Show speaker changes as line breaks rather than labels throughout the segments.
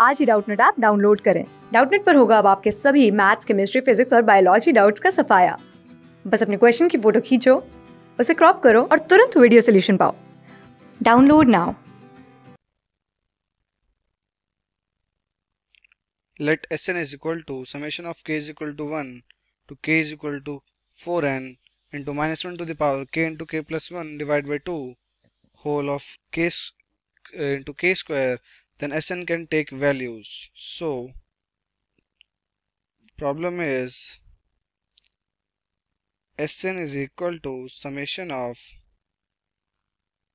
आज ही Doubtnut app download करें डाउटनेट पर होगा अब आपके सभी मैथ्स केमिस्ट्री फिजिक्स और बायोलॉजी डाउट्स का सफाया बस अपने क्वेश्चन की फ़ोटो खींचो उसे क्रॉप करो और तुरंत वीडियो सोल्यूशन पाओ download now
let Sn is equal to summation of k is equal to 1 to k is equal to 4n into minus 1 to the power k into k plus 1 divided by 2 whole of k uh, into k square then Sn can take values. So problem is Sn is equal to summation of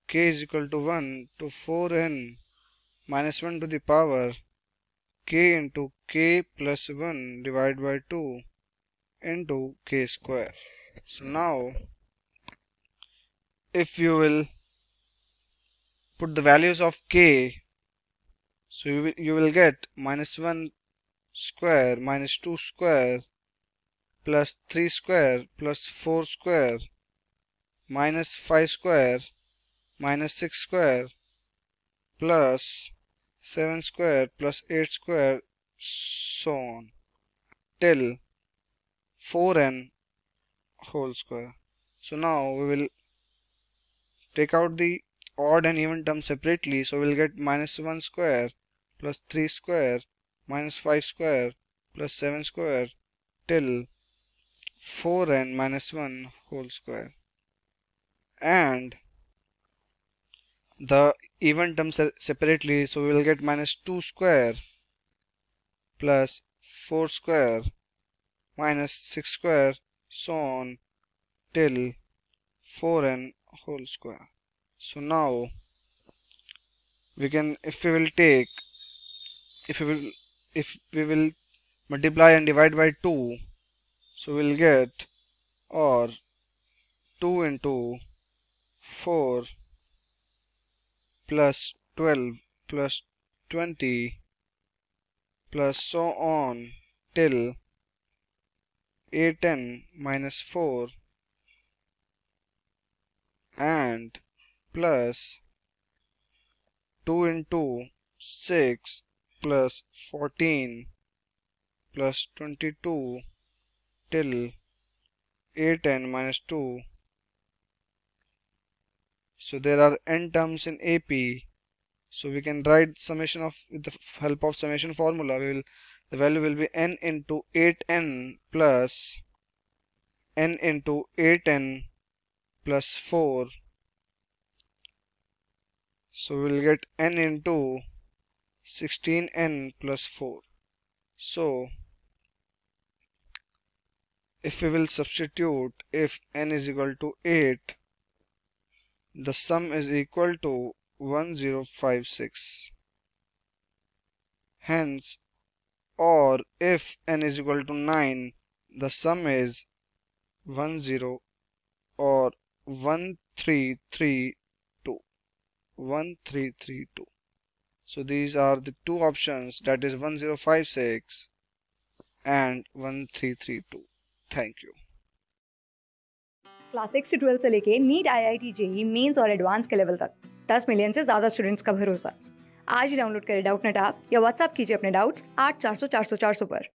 k is equal to 1 to 4n minus 1 to the power k into k plus 1 divided by 2 into k square. So now if you will put the values of k so you will, you will get minus 1 square minus 2 square plus 3 square plus 4 square minus 5 square minus 6 square plus 7 square plus 8 square so on till 4n whole square. So now we will take out the odd and even terms separately. So we'll get minus 1 square plus 3 square minus 5 square plus 7 square till 4n minus 1 whole square. And the even terms separately so we will get minus 2 square plus 4 square minus 6 square so on till 4n whole square. So now we can if we will take if we will if we will multiply and divide by 2 so we'll get or 2 into 4 plus 12 plus 20 plus so on till 8n minus 4 and plus 2 into 6 plus 14 plus 22 till 8n minus 2 so there are n terms in AP. So we can write summation of with the help of summation formula. We will the value will be n into 8n plus n into 8n plus 4. So we will get n into 16n plus 4. So if we will substitute if n is equal to 8 the sum is equal to 1056 hence or if n is equal to 9 the sum is 10 or 1332 1332 so these are the two options. That is 1056 and 1332 thank you.
Class six twelfth से लेके NEET I I T JEE mains और advance के level तक। दस million से ज़्यादा students का भरोसा। आज ही डाउनलोड करें डाउट नेट आप या व्हाट्सएप कीजिए अपने डाउट्स आठ चार सौ चार सौ चार सौ पर।